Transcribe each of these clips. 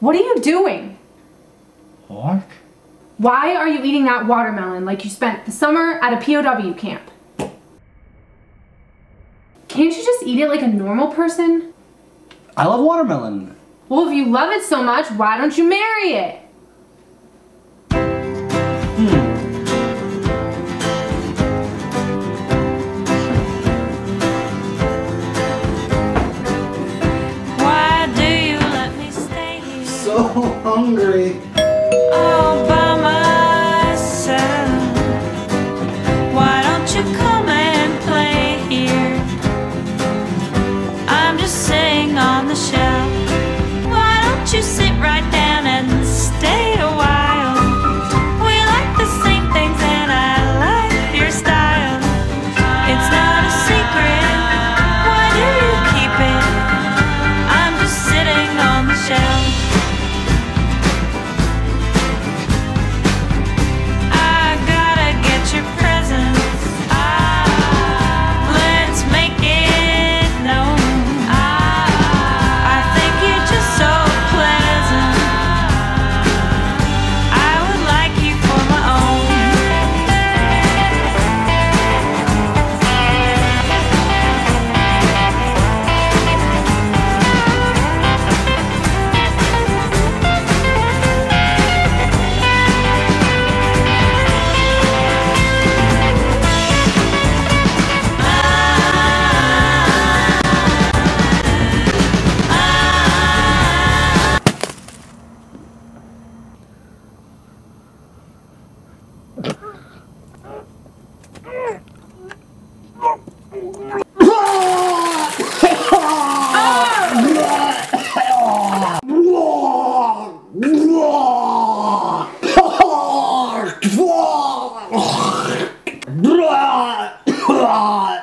What are you doing? What? Why are you eating that watermelon like you spent the summer at a POW camp? Can't you just eat it like a normal person? I love watermelon. Well, if you love it so much, why don't you marry it? hungry. All by myself. Why don't you come and play here? I'm just sitting on the shelf. Why don't you sing?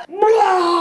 Blah!